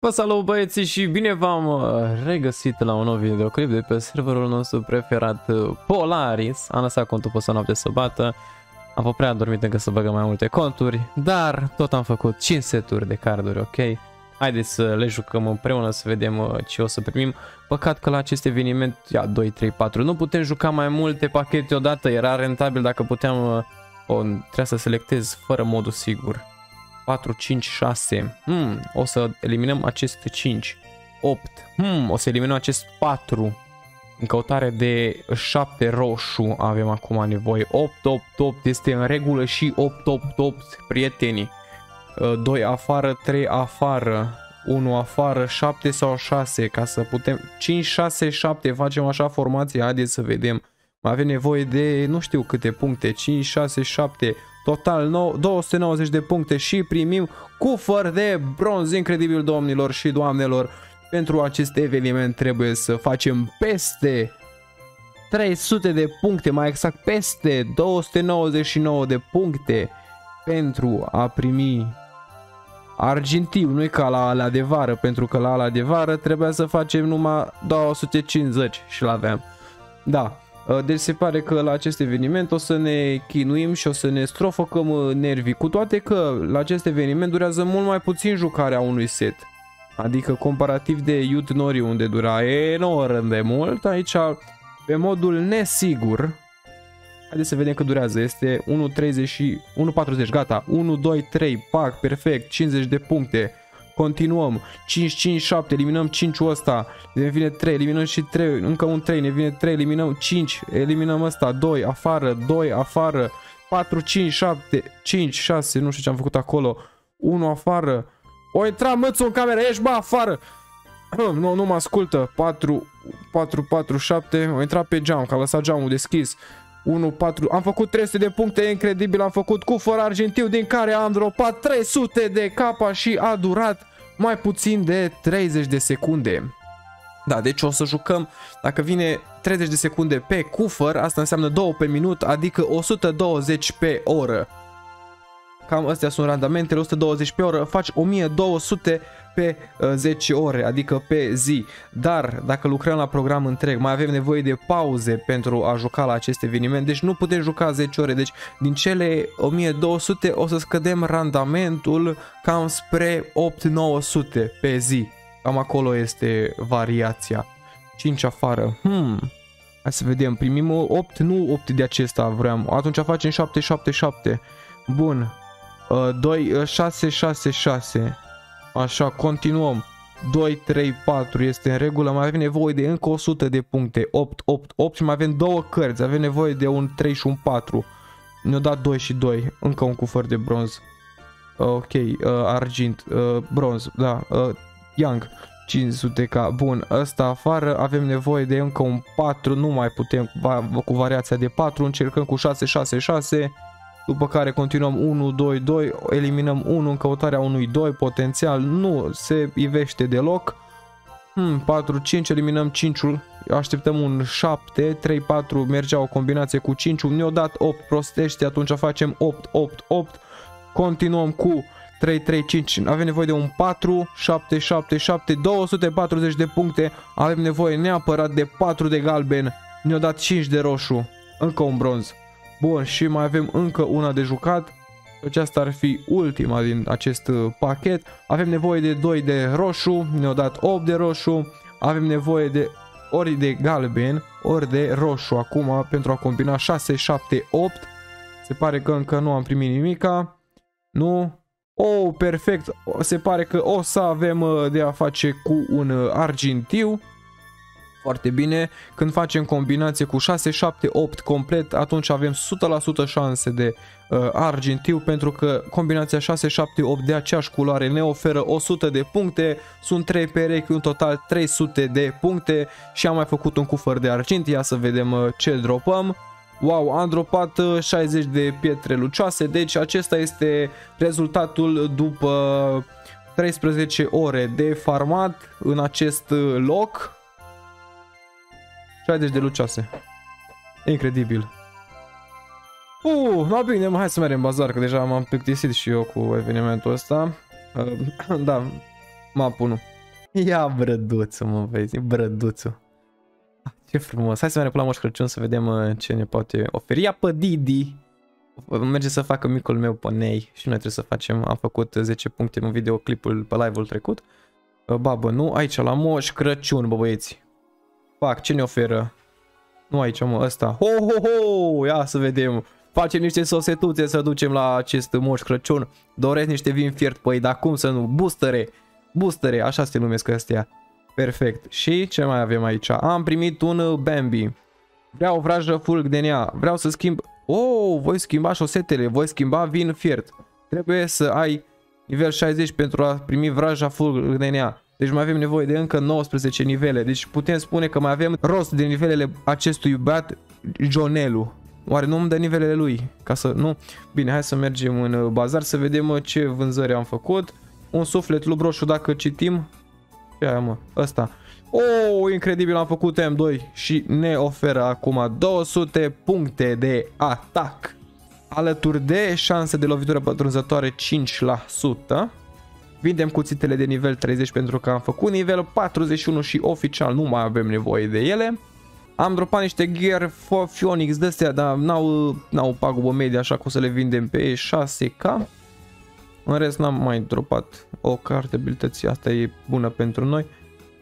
Vă salut băieții și bine v-am uh, regăsit la un nou videoclip de pe serverul nostru preferat uh, Polaris. Am lăsat contul pe noapte să bată. Am fost prea adormit încă să băgăm mai multe conturi, dar tot am făcut 5 seturi de carduri, ok? Haideți să le jucăm împreună să vedem uh, ce o să primim. Păcat că la acest eveniment, ia 2, 3, 4, nu putem juca mai multe pachete odată, era rentabil dacă puteam, o, trebuia să selectez fără modul sigur. 4, 5, 6. Hmm, o să eliminăm aceste 5. 8. Hmm, o să eliminăm acest 4. În căutare de 7 roșu avem acum nevoie. 8, 8, 8 este în regulă și 8, 8, 8 prietenii. 2 afară, 3 afară, 1 afară, 7 sau 6 ca să putem... 5, 6, 7 facem așa formație, haideți să vedem. Mai avem nevoie de nu știu câte puncte, 5, 6, 7, Total 290 de puncte și primim cufăr de bronz incredibil domnilor și doamnelor. Pentru acest eveniment trebuie să facem peste 300 de puncte, mai exact peste 299 de puncte pentru a primi argintiu, nu e ca la ala de vară, pentru că la ala de vară trebuia să facem numai 250 și l-aveam. Da, Uh, deci se pare că la acest eveniment o să ne chinuim și o să ne strofăcăm uh, nervii, cu toate că la acest eveniment durează mult mai puțin jucarea unui set. Adică comparativ de Youth Nori unde dura enorm de mult, aici pe modul nesigur, haideți să vedem cât durează, este 1.40, gata, 1, 2, 3, pac, perfect, 50 de puncte, Continuăm. 5, 5, 7, eliminăm 5 ăsta. Ne vine 3, eliminăm și 3, încă un 3, ne vine 3, eliminăm 5, eliminăm ăsta, 2, afară, 2, afară, 4, 5, 7, 5, 6, nu știu ce am făcut acolo, 1 afară. O intra mățul în cameră, ești bă afară. Nu, nu mă ascultă. 4, 4, 4, 7, o intrat pe geam, că a lăsat geamul deschis. 1, 4, am făcut 300 de puncte, incredibil, am făcut cu fără argintiu din care am dropat 300 de capa și a durat mai puțin de 30 de secunde. Da, deci o să jucăm, dacă vine 30 de secunde pe cufăr, asta înseamnă 2 pe minut, adică 120 pe oră. Cam astea sunt randamentele, 120 pe oră, faci 1200 pe 10 uh, ore, adică pe zi. Dar dacă lucrăm la program întreg, mai avem nevoie de pauze pentru a juca la acest eveniment, deci nu putem juca 10 ore. Deci din cele 1200 o să scădem randamentul cam spre 8-900 pe zi. Cam acolo este variația. 5 afară. Hmm. Hai să vedem. Primim 8, nu 8 de acesta vreau. Atunci facem 7, 7, 7. Bun. 2, 6, 6, 6. Așa, continuăm. 2, 3, 4 este în regulă, mai avem nevoie de încă 100 de puncte, 8, 8, 8 și mai avem două cărți, avem nevoie de un 3 și un 4. Ne-au dat 2 și 2, încă un cufăr de bronz. Ok, uh, argint, uh, bronz, da, uh, young, 500 ca, bun, ăsta afară, avem nevoie de încă un 4, nu mai putem va, cu variația de 4, încercăm cu 6, 6, 6, după care continuăm 1, 2, 2, eliminăm 1 în căutarea unui 2, potențial nu se ivește deloc. Hmm, 4, 5, eliminăm 5-ul, așteptăm un 7, 3, 4, mergea o combinație cu 5 ne-au dat 8 prostești, atunci facem 8, 8, 8, continuăm cu 3, 3, 5, avem nevoie de un 4, 7, 7, 7, 240 de puncte, avem nevoie neapărat de 4 de galben, ne-au dat 5 de roșu, încă un bronz. Bun, și mai avem încă una de jucat. Aceasta ar fi ultima din acest uh, pachet. Avem nevoie de 2 de roșu, ne-au dat 8 de roșu. Avem nevoie de ori de galben, ori de roșu acum pentru a combina 6, 7, 8. Se pare că încă nu am primit nimica. Nu. Oh, perfect. Se pare că o să avem uh, de a face cu un uh, argintiu foarte bine. Când facem combinație cu 6, 7, 8 complet, atunci avem 100% șanse de uh, argintiu pentru că combinația 6, 7, 8 de aceeași culoare ne oferă 100 de puncte, sunt 3 perechi, un total 300 de puncte. Și am mai făcut un cufăr de argint, ia să vedem uh, ce dropăm. Wow, am dropat 60 uh, de pietre lucioase, deci acesta este rezultatul după 13 ore de farmat în acest uh, loc 60 de lucioase. Incredibil. Uh, no bine, mă, hai să mergem bazar, că deja m-am plictisit și eu cu evenimentul ăsta. Uh, da, Mapul 1. Ia brăduțul, mă vezi, brăduțul. Ah, ce frumos. Hai să mergem la Moș Crăciun să vedem uh, ce ne poate oferi. Ia pe Didi. Merge să facă micul meu ponei și noi trebuie să facem. Am făcut 10 puncte în videoclipul pe live-ul trecut. Uh, babă, nu, aici la Moș Crăciun, bă băieți. Fac, ce ne oferă? Nu aici, mă, ăsta. Ho, ho, ho, ia să vedem. Facem niște sosetuțe să ducem la acest Moș Crăciun. Doresc niște vin fiert, păi, dar cum să nu? Boostere, boostere, așa se numesc astea. Perfect. Și ce mai avem aici? Am primit un Bambi. Vreau o vrajă fulg de nea. Vreau să schimb... Oh, voi schimba șosetele, voi schimba vin fiert. Trebuie să ai nivel 60 pentru a primi vraja fulg de nea. Deci mai avem nevoie de încă 19 nivele. Deci putem spune că mai avem rost de nivelele acestui bat Jonelu. Oare nu îmi dă nivelele lui? Ca să, nu? Bine, hai să mergem în bazar să vedem ce vânzări am făcut. Un suflet lub roșu dacă citim. Ce aia mă? Ăsta. Oh, incredibil, am făcut M2 și ne oferă acum 200 puncte de atac. Alături de șanse de lovitură pătrunzătoare 5%. Vindem cuțitele de nivel 30 pentru că am făcut nivel 41 și oficial nu mai avem nevoie de ele. Am dropat niște gear Phoenix de astea, dar n-au, n-au pagubă medie așa că o să le vindem pe 6k. În rest n-am mai dropat o carte abilității, asta e bună pentru noi.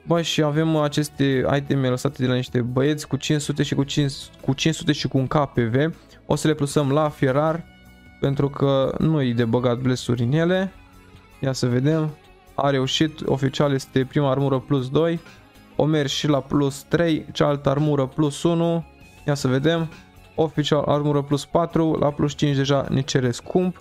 Bă, și avem aceste iteme lăsate de la niște băieți cu 500 și cu, 5, cu 500 și cu un KPV. O să le plusăm la fierar pentru că nu e de băgat blesuri în ele. Ia să vedem. A reușit, oficial este prima armură plus 2. O merg și la plus 3, cealaltă armură plus 1. Ia să vedem. Oficial armură plus 4, la plus 5 deja ne cere scump.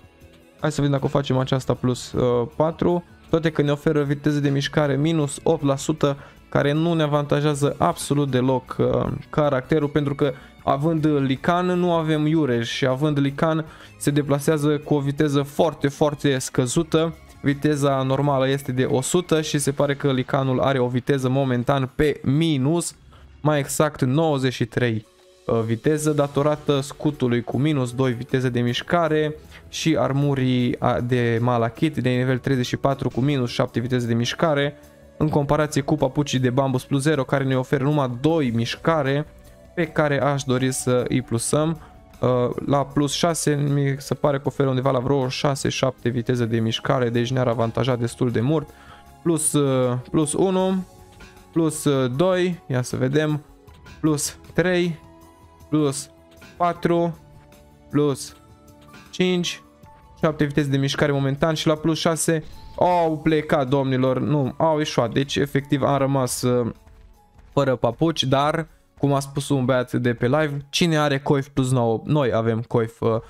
Hai să vedem dacă o facem aceasta plus uh, 4. Toate că ne oferă viteză de mișcare minus 8%, care nu ne avantajează absolut deloc uh, caracterul, pentru că având Lican nu avem Iureș și având Lican se deplasează cu o viteză foarte, foarte scăzută viteza normală este de 100 și se pare că Licanul are o viteză momentan pe minus, mai exact 93 uh, viteză datorată scutului cu minus 2 viteză de mișcare și armurii de malachit de nivel 34 cu minus 7 viteză de mișcare în comparație cu papucii de bambus plus 0 care ne oferă numai 2 mișcare pe care aș dori să îi plusăm. Uh, la plus 6 mi se pare că oferă undeva la vreo 6-7 viteze de mișcare, deci ne-ar avantaja destul de mult. Plus, uh, plus 1, plus 2, uh, ia să vedem, plus 3, plus 4, plus 5, 7 viteze de mișcare momentan și la plus 6 au plecat domnilor, nu, au ieșuat, deci efectiv am rămas fără papuci, dar cum a spus un băiat de pe live, cine are coif plus 9? Noi avem coif uh,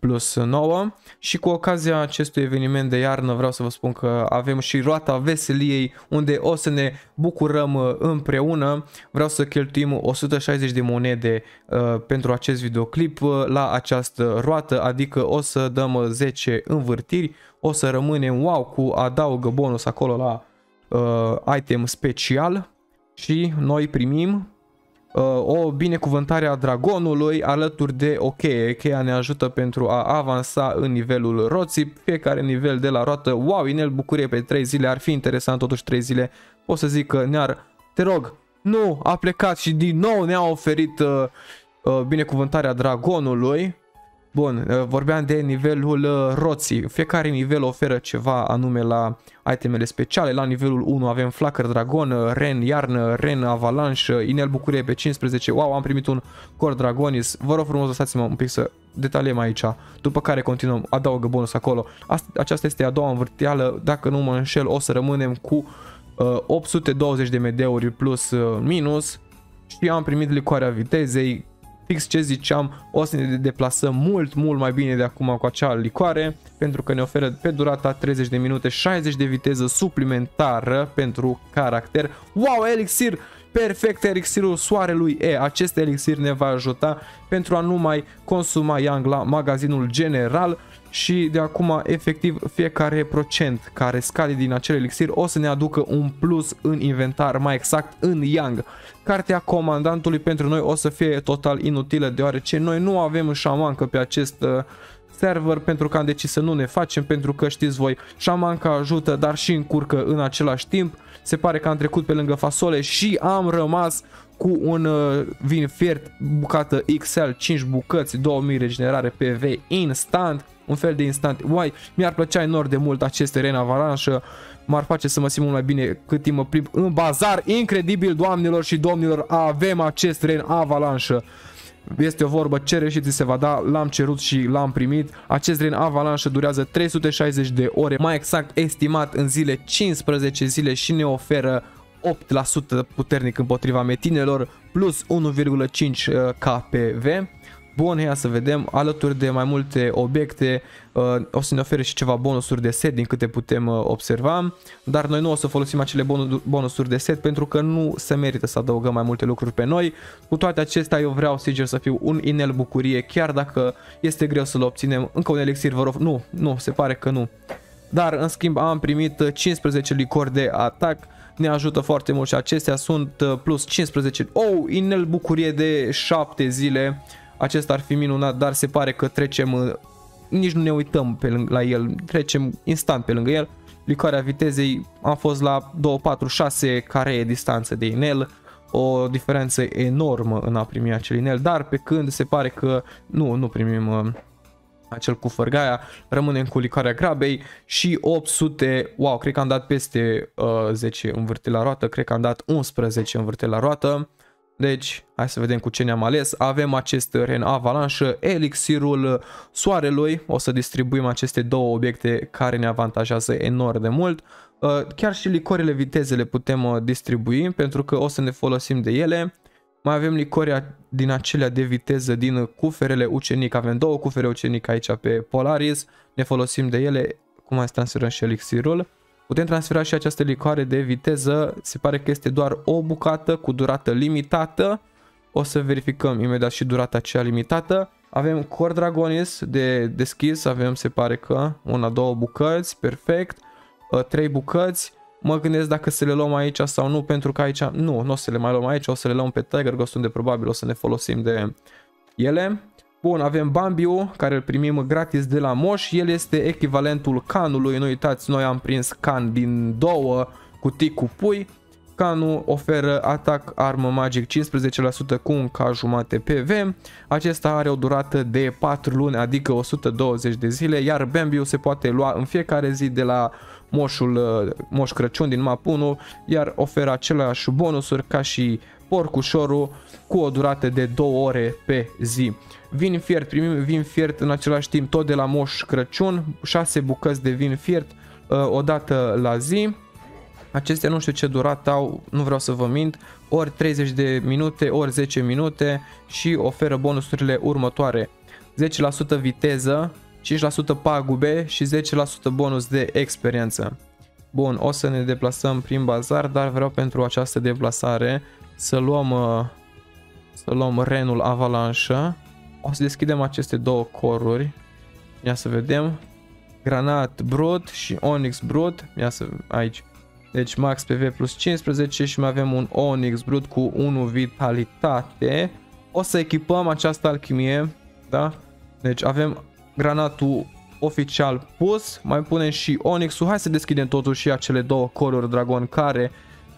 plus 9 și cu ocazia acestui eveniment de iarnă vreau să vă spun că avem și roata veseliei unde o să ne bucurăm uh, împreună. Vreau să cheltuim 160 de monede uh, pentru acest videoclip uh, la această roată, adică o să dăm 10 învârtiri, o să rămânem wow cu adaugă bonus acolo la uh, item special și noi primim Uh, o binecuvântare a dragonului alături de o cheie. Cheia ne ajută pentru a avansa în nivelul roții. Fiecare nivel de la roată, wow, inel bucurie pe 3 zile, ar fi interesant totuși 3 zile. O să zic că ne-ar, te rog, nu, a plecat și din nou ne-a oferit uh, uh, binecuvântarea dragonului. Bun, uh, vorbeam de nivelul uh, roții. Fiecare nivel oferă ceva anume la itemele speciale. La nivelul 1 avem Flacăr Dragon, uh, Ren Iarnă, Ren Avalanche, Inel Bucurie pe 15. Wow, am primit un Core Dragonis. Vă rog frumos, lăsați-mă un pic să detaliem aici. După care continuăm, adaugă bonus acolo. Asta, aceasta este a doua învârteală. Dacă nu mă înșel, o să rămânem cu uh, 820 de medeuri plus uh, minus. Și am primit licoarea vitezei, fix ce ziceam, o să ne deplasăm mult, mult mai bine de acum cu acea licoare, pentru că ne oferă pe durata 30 de minute 60 de viteză suplimentară pentru caracter. Wow, elixir! Perfect elixirul soarelui E. Acest elixir ne va ajuta pentru a nu mai consuma Yang la magazinul general și de acum efectiv fiecare procent care scade din acel elixir o să ne aducă un plus în inventar, mai exact în Yang. Cartea comandantului pentru noi o să fie total inutilă deoarece noi nu avem șamancă pe acest uh, server pentru că am decis să nu ne facem pentru că știți voi, șamanca ajută dar și încurcă în același timp. Se pare că am trecut pe lângă fasole și am rămas cu un uh, vin fiert bucată XL, 5 bucăți, 2000 regenerare PV instant, un fel de instant. Uai, mi-ar plăcea enorm de mult acest teren avalanșă, m-ar face să mă simt mult mai bine cât timp mă plimb în bazar. Incredibil, doamnelor și domnilor, avem acest teren avalanșă. Este o vorbă, cere și ți se va da, l-am cerut și l-am primit. Acest ren avalanșă durează 360 de ore, mai exact estimat în zile 15 zile și ne oferă 8% puternic împotriva metinelor plus 1,5 KPV. Bun, ia să vedem, alături de mai multe obiecte uh, o să ne ofere și ceva bonusuri de set din câte putem uh, observa, dar noi nu o să folosim acele bonusuri de set pentru că nu se merită să adăugăm mai multe lucruri pe noi. Cu toate acestea eu vreau sincer să fiu un inel bucurie, chiar dacă este greu să-l obținem. Încă un elixir vă rog, nu, nu, se pare că nu. Dar în schimb am primit 15 licori de atac, ne ajută foarte mult și acestea sunt uh, plus 15. Oh, inel bucurie de 7 zile acesta ar fi minunat, dar se pare că trecem, uh, nici nu ne uităm pe lângă, la el, trecem instant pe lângă el. Licoarea vitezei am fost la 246 care e distanță de inel, o diferență enormă în a primi acel inel, dar pe când se pare că nu, nu primim uh, acel cu fărgaia, rămânem cu licoarea grabei și 800, wow, cred că am dat peste uh, 10 învârte la roată, cred că am dat 11 învârte la roată, deci, hai să vedem cu ce ne-am ales. Avem acest ren avalanșă, elixirul soarelui. O să distribuim aceste două obiecte care ne avantajează enorm de mult. Uh, chiar și licorile vitezele putem uh, distribui pentru că o să ne folosim de ele. Mai avem licori din acelea de viteză din cuferele ucenic. Avem două cufere ucenic aici pe Polaris. Ne folosim de ele. Cum mai transferăm și elixirul. Putem transfera și această licoare de viteză, se pare că este doar o bucată cu durată limitată. O să verificăm imediat și durata aceea limitată. Avem Core Dragonis de deschis, avem se pare că una, două bucăți, perfect. Uh, trei bucăți. Mă gândesc dacă să le luăm aici sau nu, pentru că aici nu, nu o să le mai luăm aici, o să le luăm pe Tiger Ghost unde probabil o să ne folosim de ele. Bun, avem Bambiu, care îl primim gratis de la Moș. El este echivalentul canului. Nu uitați, noi am prins can din două cutii cu pui. Canul oferă atac armă magic 15% cu un K jumate PV. Acesta are o durată de 4 luni, adică 120 de zile, iar Bambiu se poate lua în fiecare zi de la moșul Moș Crăciun din map 1, iar oferă aceleași bonusuri ca și porcușorul cu o durată de 2 ore pe zi. Vin fiert, primim vin fiert în același timp tot de la Moș Crăciun, 6 bucăți de vin fiert uh, o dată la zi. Acestea nu știu ce durată au, nu vreau să vă mint, ori 30 de minute, ori 10 minute și oferă bonusurile următoare. 10% viteză, 5% pagube și 10% bonus de experiență. Bun, o să ne deplasăm prin bazar, dar vreau pentru această deplasare să luăm, uh, să luăm renul avalanșă. O să deschidem aceste două coruri. Ia să vedem. Granat brut și Onyx brut. Ia să aici. Deci max PV plus 15 și mai avem un Onyx brut cu 1 vitalitate. O să echipăm această alchimie. Da? Deci avem granatul oficial pus. Mai punem și Onyx-ul. Hai să deschidem totuși și acele două coruri dragon care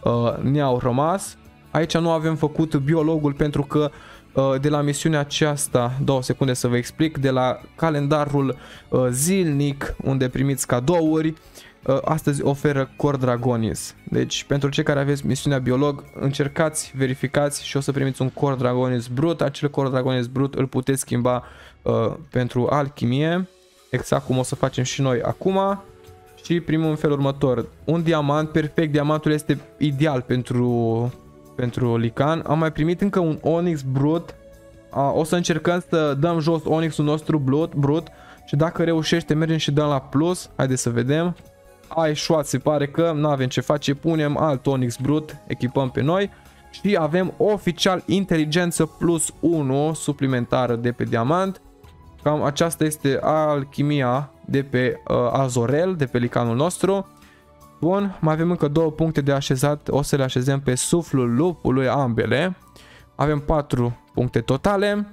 uh, ne-au rămas. Aici nu avem făcut biologul pentru că uh, de la misiunea aceasta, două secunde să vă explic, de la calendarul uh, zilnic unde primiți cadouri, uh, astăzi oferă Core Dragonis. Deci pentru cei care aveți misiunea biolog, încercați, verificați și o să primiți un Core Dragonis brut. Acel Core Dragonis brut îl puteți schimba pentru alchimie, exact cum o să facem și noi acum și primul în felul următor. Un diamant perfect, diamantul este ideal pentru pentru Lican. Am mai primit încă un Onyx Brut. O să încercăm să dăm jos Onyxul nostru brut, brut și dacă reușește mergem și dăm la plus. Haideți să vedem. Ai șoat, se pare că nu avem ce face. Punem alt Onyx Brut, echipăm pe noi. Și avem oficial inteligență plus 1 suplimentară de pe diamant. Cam aceasta este alchimia de pe uh, Azorel, de pe licanul nostru. Bun, mai avem încă două puncte de așezat, o să le așezăm pe suflul lupului ambele. Avem patru puncte totale.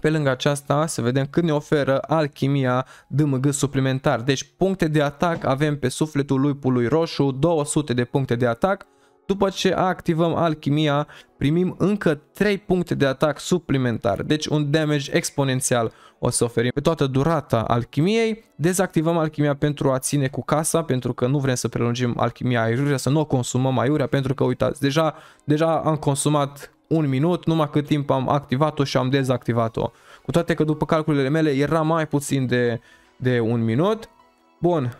Pe lângă aceasta, să vedem cât ne oferă alchimia DMG suplimentar. Deci puncte de atac avem pe sufletul luipului roșu, 200 de puncte de atac. După ce activăm alchimia, primim încă 3 puncte de atac suplimentar, deci un damage exponențial o să oferim pe toată durata alchimiei. Dezactivăm alchimia pentru a ține cu casa, pentru că nu vrem să prelungim alchimia aiurea, să nu o consumăm aiurea, pentru că uitați, deja, deja am consumat un minut, numai cât timp am activat-o și am dezactivat-o. Cu toate că după calculele mele era mai puțin de, de un minut. Bun,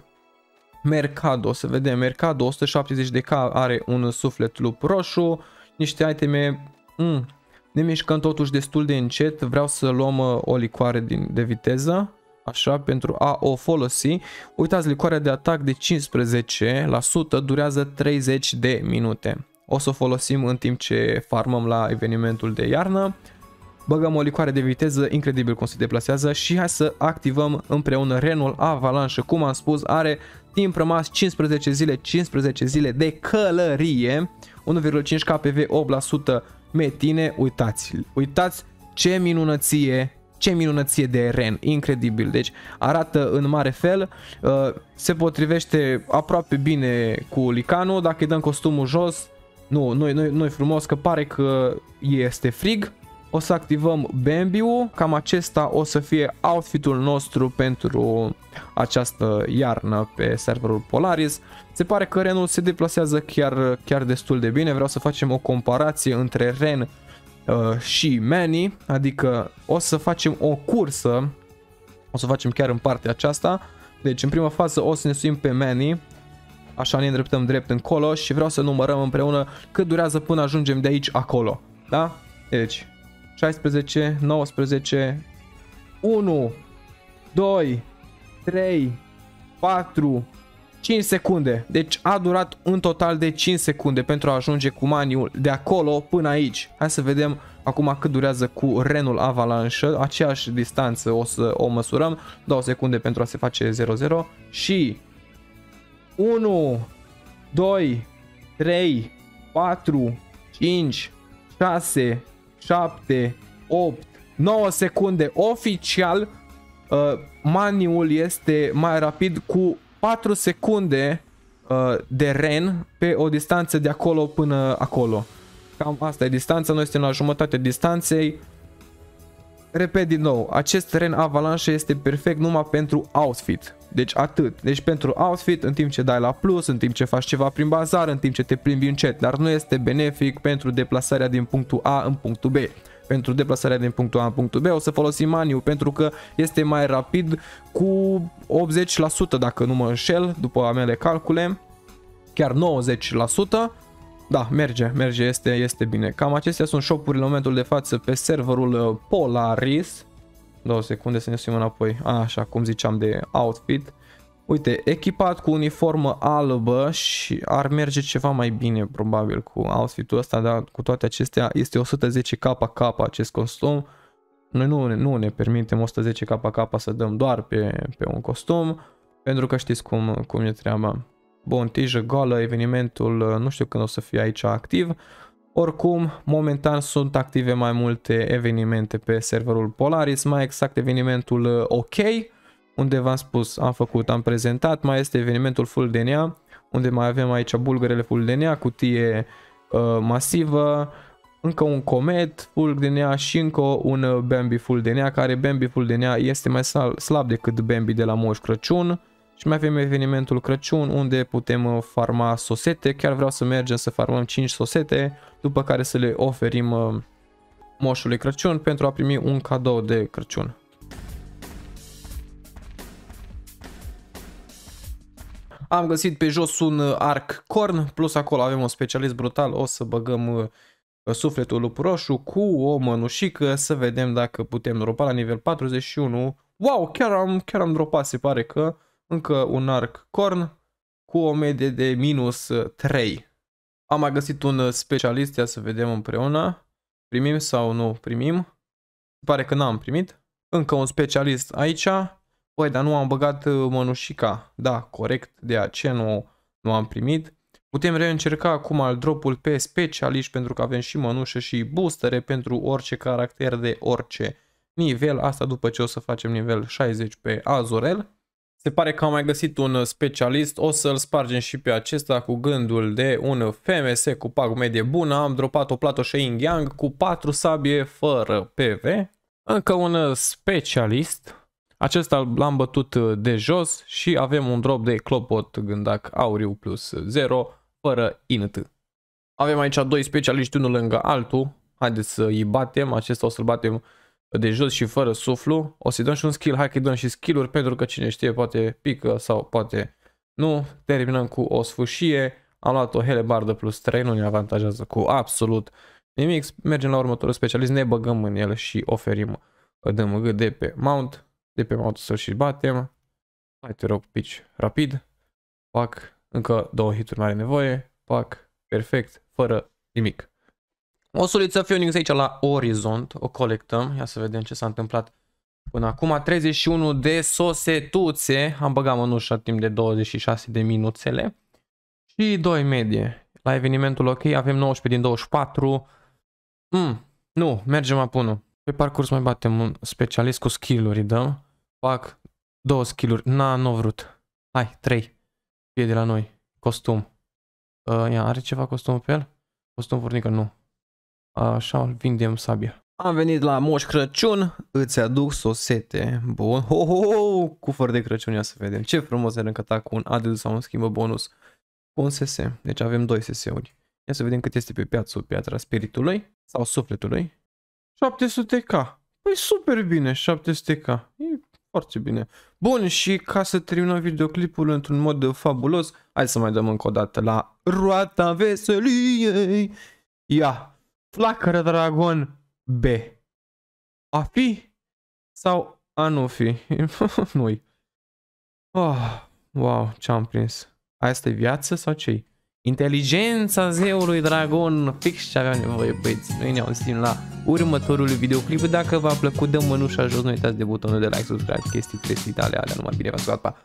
Mercado, să vedem, Mercado 170k are un suflet lup roșu, niște iteme, mm, ne mișcăm totuși destul de încet, vreau să luăm uh, o licoare din, de viteză, așa, pentru a o folosi. Uitați, licoarea de atac de 15% durează 30 de minute. O să o folosim în timp ce farmăm la evenimentul de iarnă. Băgăm o licoare de viteză, incredibil cum se deplasează și hai să activăm împreună renul avalanșă. Cum am spus, are timp rămas 15 zile, 15 zile de călărie, 1,5 KPV, 8% metine, uitați, uitați ce minunăție ce minunăție de ren, incredibil. Deci arată în mare fel, uh, se potrivește aproape bine cu Licanu, dacă îi dăm costumul jos, nu, nu, nu, nu frumos că pare că este frig. O să activăm Bambiu, cam acesta o să fie outfitul nostru pentru această iarnă pe serverul Polaris. Se pare că Renul se deplasează chiar, chiar destul de bine, vreau să facem o comparație între Ren uh, și Manny, adică o să facem o cursă, o să facem chiar în partea aceasta, deci în prima fază o să ne suim pe Manny, așa ne îndreptăm drept încolo și vreau să numărăm împreună cât durează până ajungem de aici acolo, da? Deci, 16, 19, 1, 2, 3, 4, 5 secunde. Deci a durat un total de 5 secunde pentru a ajunge cu maniul de acolo până aici. Hai să vedem acum cât durează cu renul avalanșă. Aceeași distanță o să o măsurăm. 2 secunde pentru a se face 0-0 și 1, 2, 3, 4, 5, 6, 7, 8, 9 secunde. Oficial, uh, maniul este mai rapid cu 4 secunde uh, de ren pe o distanță de acolo până acolo. Cam asta e distanța, noi suntem la jumătate distanței. Repet din nou, acest ren avalanșă este perfect numai pentru outfit. Deci atât. Deci pentru outfit, în timp ce dai la plus, în timp ce faci ceva prin bazar, în timp ce te plimbi încet, dar nu este benefic pentru deplasarea din punctul A în punctul B. Pentru deplasarea din punctul A în punctul B o să folosim maniu pentru că este mai rapid cu 80% dacă nu mă înșel după a mele calcule, chiar 90%. Da, merge, merge, este, este bine. Cam acestea sunt shopurile în momentul de față pe serverul uh, Polaris. Două secunde să ne suim înapoi. Așa, cum ziceam de outfit. Uite, echipat cu uniformă albă și ar merge ceva mai bine probabil cu outfitul ăsta, dar cu toate acestea este 110 KK acest costum. Noi nu, nu ne permitem 110 KK să dăm doar pe, pe un costum, pentru că știți cum, cum e treaba. Bun, tijă goală, evenimentul nu știu când o să fie aici activ. Oricum, momentan sunt active mai multe evenimente pe serverul Polaris, mai exact evenimentul uh, OK, unde v-am spus, am făcut, am prezentat, mai este evenimentul Full DNA, unde mai avem aici bulgărele Full DNA, cutie uh, masivă, încă un Comet Full DNA și încă un uh, Bambi Full DNA, care Bambi Full DNA este mai slab decât Bambi de la Moș Crăciun. Și mai avem evenimentul Crăciun unde putem uh, farma sosete. Chiar vreau să mergem să farmăm 5 sosete, după care să le oferim uh, moșului Crăciun pentru a primi un cadou de Crăciun. Am găsit pe jos un uh, arc corn, plus acolo avem un specialist brutal, o să băgăm sufletul lup roșu cu o mănușică să vedem dacă putem dropa la nivel 41. Wow, chiar am, chiar am dropat, se pare că încă un arc corn cu o medie de minus 3. Am mai găsit un specialist, ia să vedem împreună. Primim sau nu primim? Pare că n-am primit. Încă un specialist aici. Păi, dar nu am băgat uh, mănușica. Da, corect, de aceea nu, nu am primit. Putem reîncerca acum al dropul pe specialiști pentru că avem și mănușă și boostere pentru orice caracter de orice nivel, asta după ce o să facem nivel 60 pe Azurel. Se pare că am mai găsit un specialist, o să-l spargem și pe acesta cu gândul de un FMS cu pag medie bună. Am dropat o plată Shein Yang cu 4 sabie fără PV. Încă un specialist, acesta l-am bătut de jos și avem un drop de Clopot Gândac Auriu plus 0 fără INT. Avem aici doi specialiști unul lângă altul. Haideți să îi batem. Acesta o să-l batem de jos și fără suflu. O să-i dăm și un skill. Hai că dăm și skill-uri pentru că cine știe poate pică sau poate nu. Terminăm cu o sfâșie. Am luat o helebardă plus 3. Nu ne avantajează cu absolut nimic. Mergem la următorul specialist. Ne băgăm în el și oferim DMG de pe mount. De pe mount să-l și batem. Hai te rog, pitch rapid. Pac. Încă două hituri mai are nevoie. Pac. Perfect. Fără nimic. O suliță Phoenix aici la orizont, o colectăm, ia să vedem ce s-a întâmplat până acum. 31 de sosetuțe, am băgat mănușa timp de 26 de minuțele și 2 medie. La evenimentul ok avem 19 din 24. Mm, nu, mergem apă Pe parcurs mai batem un specialist cu skill-uri, dăm. Fac două skill-uri, na, nu vrut. Hai, 3. Fie de la noi. Costum. Uh, ia, are ceva costum pe el? Costum furnică, nu. Așa, îl vindem sabia. Am venit la Moș Crăciun, îți aduc sosete. Bun. Ho, ho, ho, cu fără de Crăciun, ia să vedem. Ce frumos ne încăta cu un ADD sau un schimbă bonus. Cu un SS. Deci avem doi SS-uri. Ia să vedem cât este pe piață piatra spiritului sau sufletului. 700k. Păi super bine, 700k. E foarte bine. Bun, și ca să terminăm videoclipul într-un mod fabulos, hai să mai dăm încă o dată la roata veseliei. Ia, Flacără Dragon B. A fi sau a nu fi? Nu-i. Oh, wow, ce-am prins. Asta e viață sau ce Inteligența zeului dragon, fix ce aveam nevoie băieți. Noi ne auzim la următorul videoclip. Dacă v-a plăcut, dă mânușa jos, nu uitați de butonul de like, subscribe, chestii, chestii tale alea, numai bine v-ați pa!